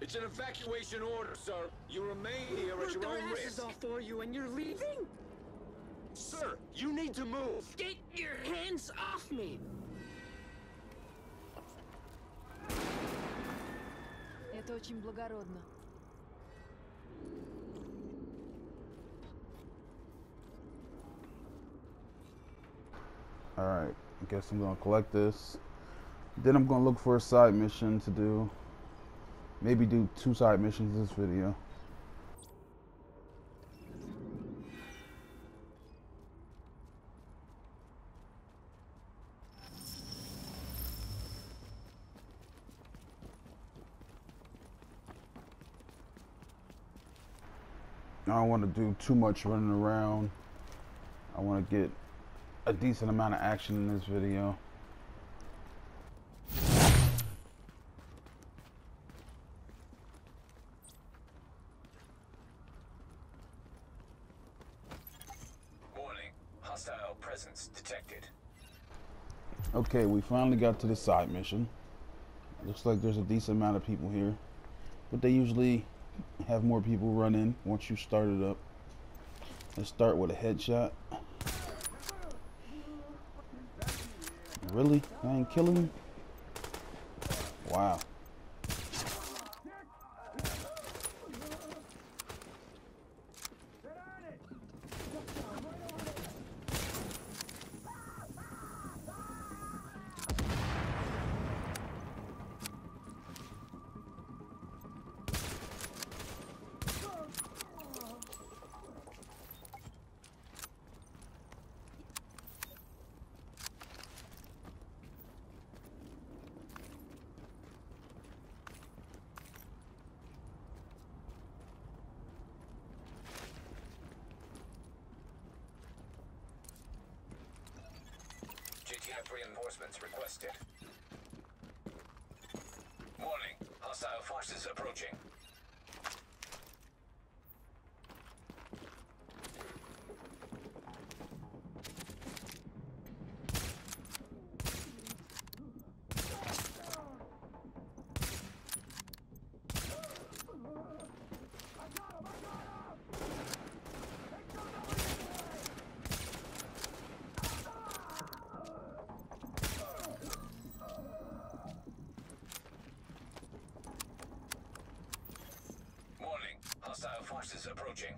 It's an evacuation order, sir. You remain here at Worked your our own asses risk. off for you and you're leaving? Sir, you need to move. Get your hands off me! Это очень благородно. Alright, I guess I'm gonna collect this. Then I'm gonna look for a side mission to do. Maybe do two side missions in this video. I don't want to do too much running around. I want to get a decent amount of action in this video. Warning. Hostile presence detected. Okay, we finally got to the side mission. Looks like there's a decent amount of people here. But they usually have more people run in once you start it up. Let's start with a headshot. Really? I ain't killing him? Wow. Reinforcements requested. Warning. Hostile forces approaching. Warning. Hostile forces approaching.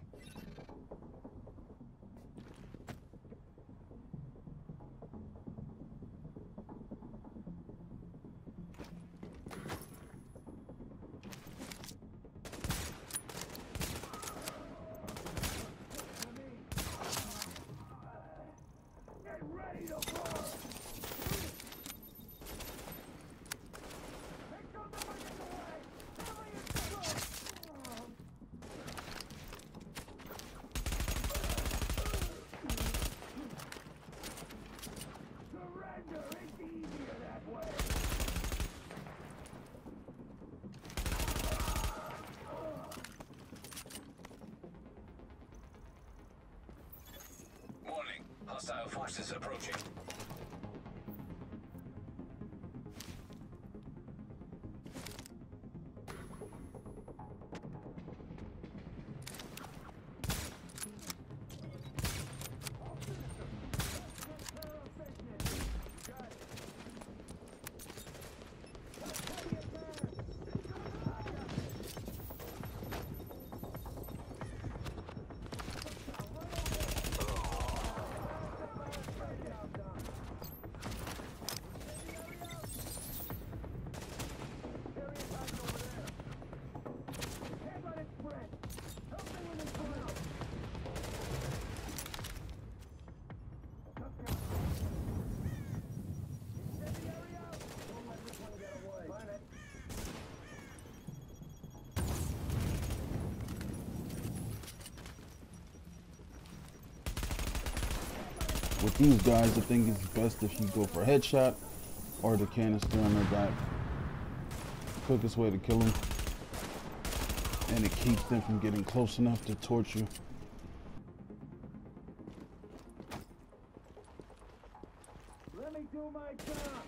Warning. Hostile forces approaching. With these guys, I think it's best if you go for a headshot or the canister on their back. Quickest way to kill them. And it keeps them from getting close enough to torch you. Let me do my job.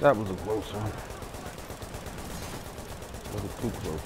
That was a close one. Was it too close?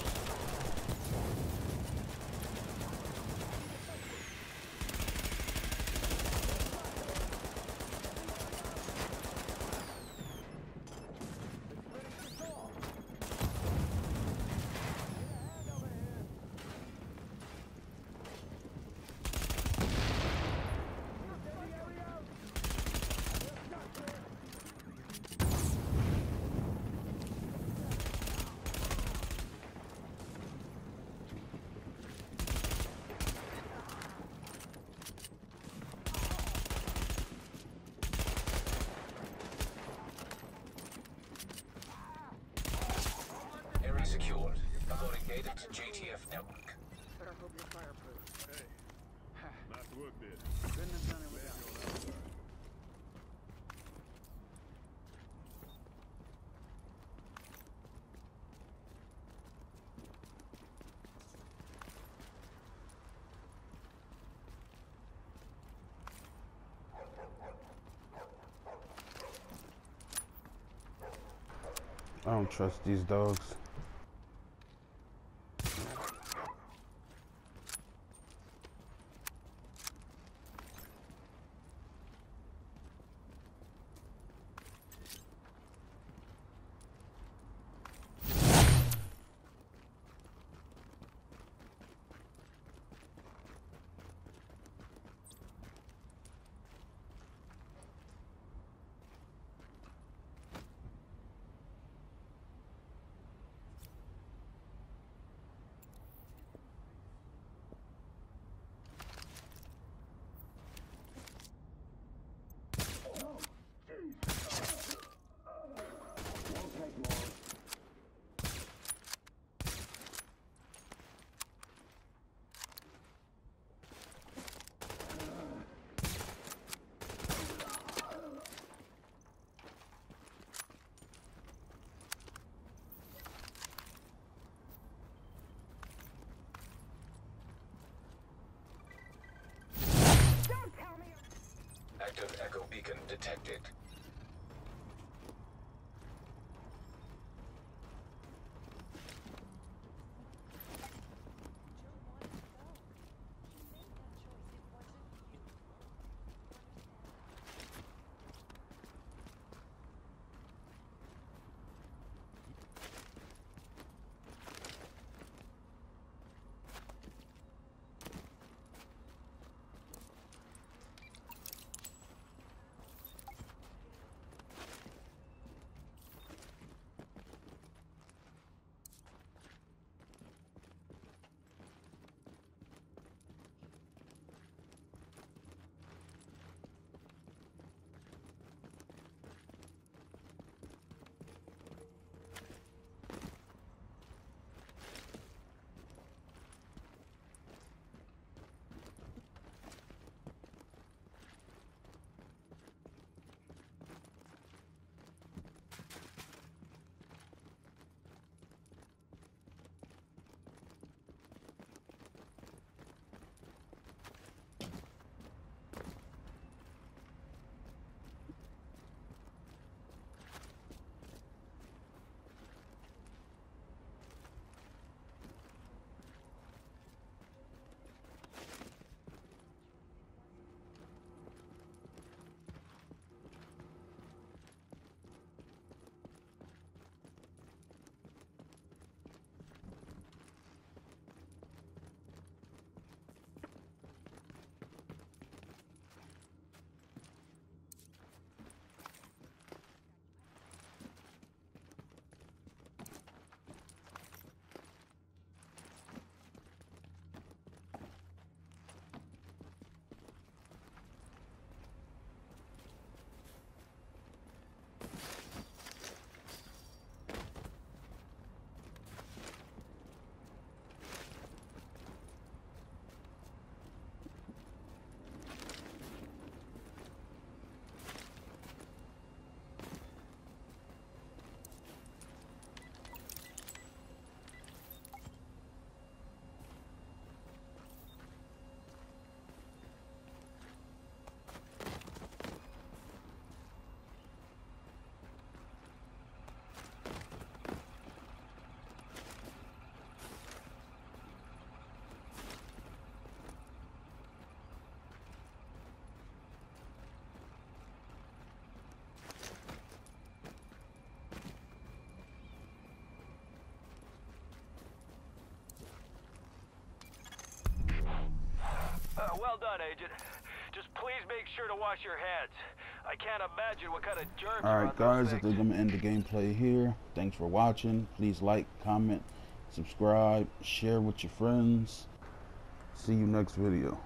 I don't trust these dogs. Done, Agent. Just please make sure to wash your hands. I can't imagine what kind of germs Alright guys, I think I'm gonna end the gameplay here. Thanks for watching. Please like, comment, subscribe, share with your friends. See you next video.